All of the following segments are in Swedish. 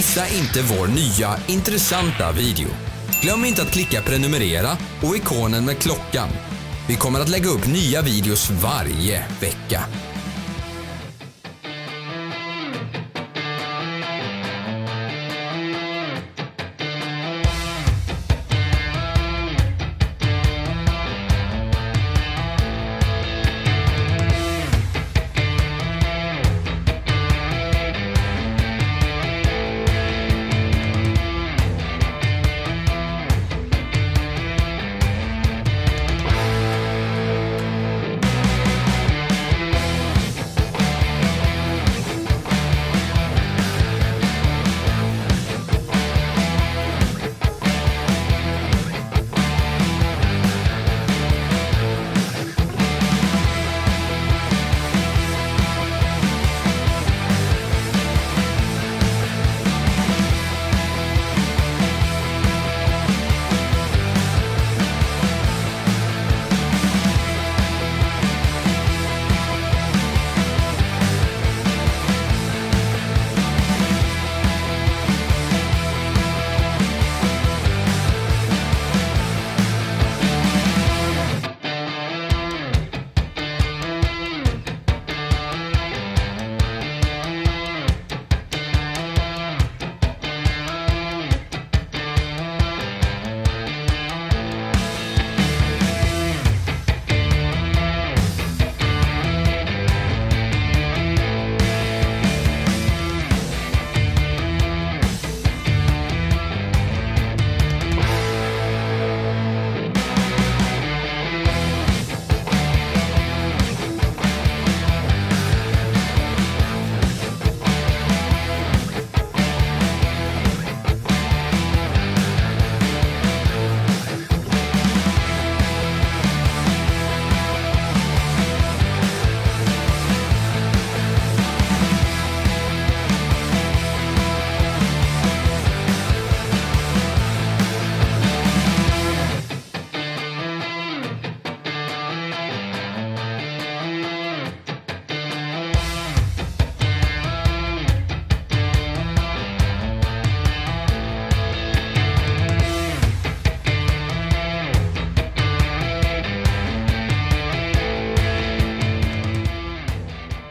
Missa inte vår nya intressanta video. Glöm inte att klicka prenumerera och ikonen med klockan. Vi kommer att lägga upp nya videos varje vecka.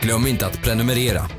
Glöm inte att prenumerera.